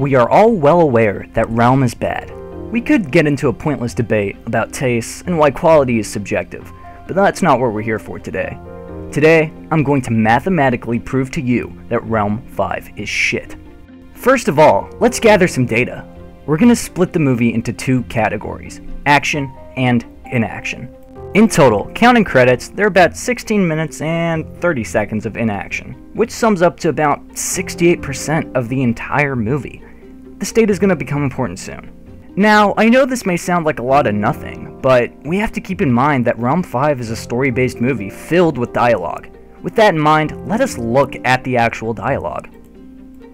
we are all well aware that Realm is bad. We could get into a pointless debate about tastes and why quality is subjective, but that's not what we're here for today. Today, I'm going to mathematically prove to you that Realm 5 is shit. First of all, let's gather some data. We're going to split the movie into two categories, action and inaction. In total, counting credits, there are about 16 minutes and 30 seconds of inaction, which sums up to about 68% of the entire movie. The state is going to become important soon. Now, I know this may sound like a lot of nothing, but we have to keep in mind that Realm 5 is a story-based movie filled with dialogue. With that in mind, let us look at the actual dialogue.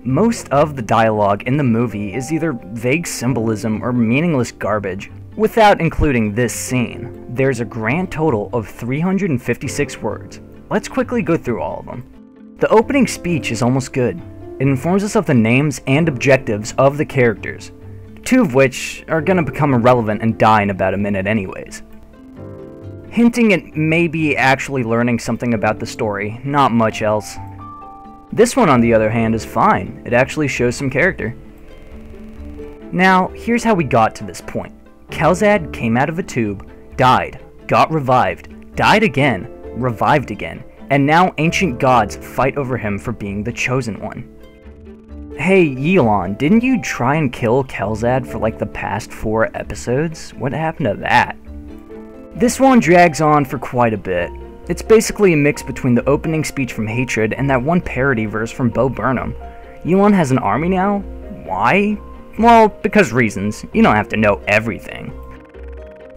Most of the dialogue in the movie is either vague symbolism or meaningless garbage. Without including this scene, there's a grand total of 356 words. Let's quickly go through all of them. The opening speech is almost good. It informs us of the names and objectives of the characters, two of which are gonna become irrelevant and die in about a minute anyways. Hinting at maybe actually learning something about the story, not much else. This one on the other hand is fine, it actually shows some character. Now, here's how we got to this point. Kelzad came out of a tube, died, got revived, died again, revived again, and now ancient gods fight over him for being the chosen one. Hey, Yelan, didn't you try and kill Kelzad for like the past four episodes? What happened to that? This one drags on for quite a bit. It's basically a mix between the opening speech from Hatred and that one parody verse from Bo Burnham. Elon has an army now? Why? Well, because reasons. You don't have to know everything.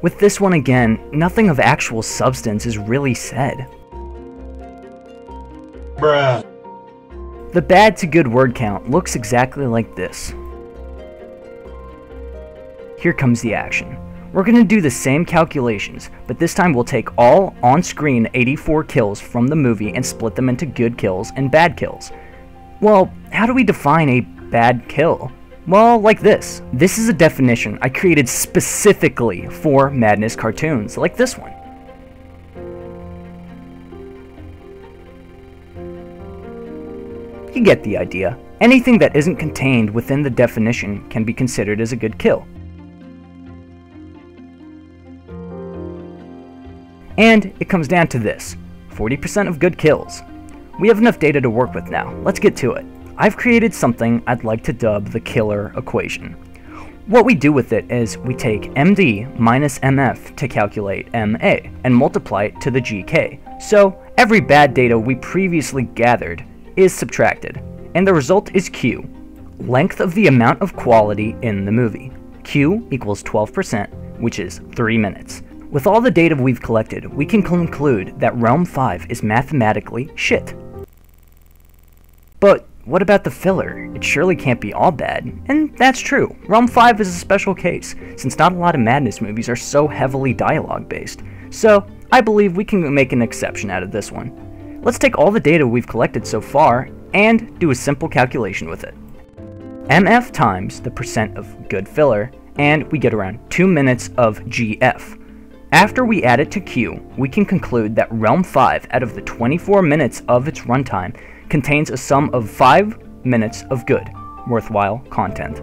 With this one again, nothing of actual substance is really said. Bruh. The bad to good word count looks exactly like this. Here comes the action. We're going to do the same calculations, but this time we'll take all on-screen 84 kills from the movie and split them into good kills and bad kills. Well, how do we define a bad kill? Well, like this. This is a definition I created specifically for Madness cartoons, like this one. You get the idea. Anything that isn't contained within the definition can be considered as a good kill. And it comes down to this 40% of good kills. We have enough data to work with now, let's get to it. I've created something I'd like to dub the killer equation. What we do with it is we take MD minus MF to calculate MA and multiply it to the GK. So every bad data we previously gathered is subtracted, and the result is Q, length of the amount of quality in the movie. Q equals 12%, which is 3 minutes. With all the data we've collected, we can conclude that Realm 5 is mathematically shit. But what about the filler? It surely can't be all bad. And that's true. Realm 5 is a special case, since not a lot of Madness movies are so heavily dialogue based. So, I believe we can make an exception out of this one. Let's take all the data we've collected so far and do a simple calculation with it. MF times the percent of good filler, and we get around 2 minutes of GF. After we add it to Q, we can conclude that Realm 5 out of the 24 minutes of its runtime contains a sum of 5 minutes of good, worthwhile content.